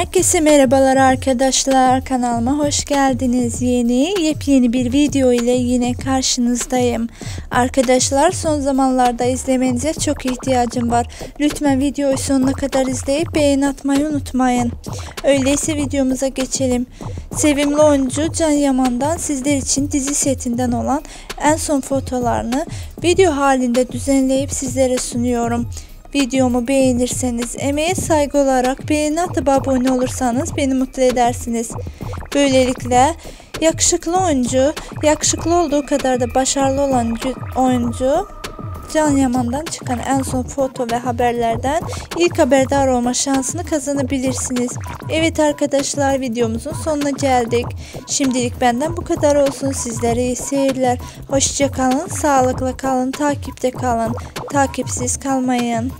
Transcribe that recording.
Herkese merhabalar arkadaşlar. Kanalıma hoş geldiniz. Yeni yepyeni bir video ile yine karşınızdayım. Arkadaşlar son zamanlarda izlemenize çok ihtiyacım var. Lütfen videoyu sonuna kadar izleyip beğeni atmayı unutmayın. Öyleyse videomuza geçelim. Sevimli oyuncu Can Yaman'dan sizler için dizi setinden olan en son fotolarını video halinde düzenleyip sizlere sunuyorum Videomu beğenirseniz, emeğe saygı olarak beğeni atıp abone olursanız beni mutlu edersiniz. Böylelikle yakışıklı oyuncu, yakışıklı olduğu kadar da başarılı olan oyuncu Can Yaman'dan çıkan en son foto ve haberlerden ilk haberdar olma şansını kazanabilirsiniz. Evet arkadaşlar videomuzun sonuna geldik. Şimdilik benden bu kadar olsun. Sizlere iyi seyirler. Hoşçakalın, sağlıkla kalın, takipte kalın. Takipsiz kalmayın.